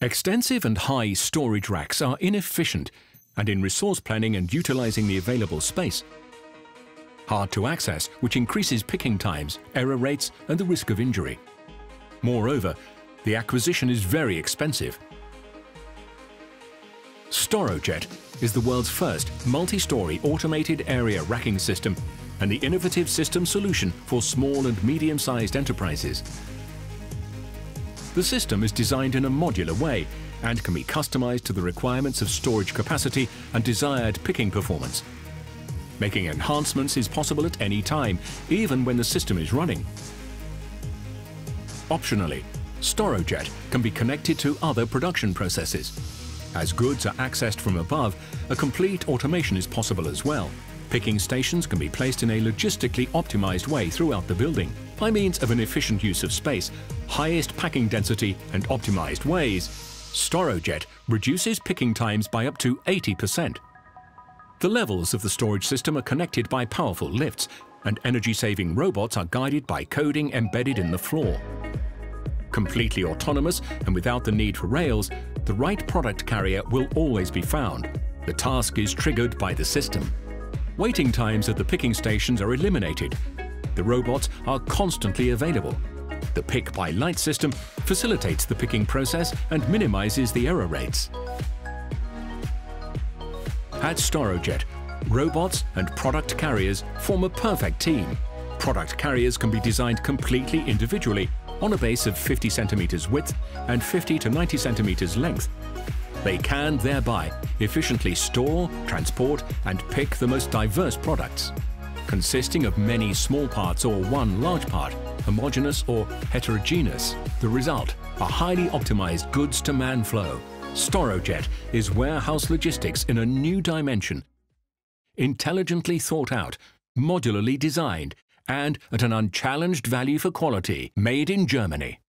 Extensive and high storage racks are inefficient and in resource planning and utilizing the available space. Hard to access, which increases picking times, error rates and the risk of injury. Moreover, the acquisition is very expensive. Storojet is the world's first multi-story automated area racking system and the innovative system solution for small and medium-sized enterprises. The system is designed in a modular way and can be customized to the requirements of storage capacity and desired picking performance. Making enhancements is possible at any time, even when the system is running. Optionally, Storojet can be connected to other production processes. As goods are accessed from above, a complete automation is possible as well. Picking stations can be placed in a logistically optimized way throughout the building. By means of an efficient use of space, highest packing density and optimized ways, Storojet reduces picking times by up to 80%. The levels of the storage system are connected by powerful lifts, and energy-saving robots are guided by coding embedded in the floor. Completely autonomous and without the need for rails, the right product carrier will always be found. The task is triggered by the system. Waiting times at the picking stations are eliminated. The robots are constantly available. The pick by light system facilitates the picking process and minimizes the error rates. At Storojet, robots and product carriers form a perfect team. Product carriers can be designed completely individually on a base of 50 centimeters width and 50 to 90 centimeters length. They can thereby efficiently store, transport and pick the most diverse products. Consisting of many small parts or one large part, homogeneous or heterogeneous, the result, a highly optimized goods-to-man flow. Storojet is warehouse logistics in a new dimension. Intelligently thought out, modularly designed and at an unchallenged value for quality, made in Germany.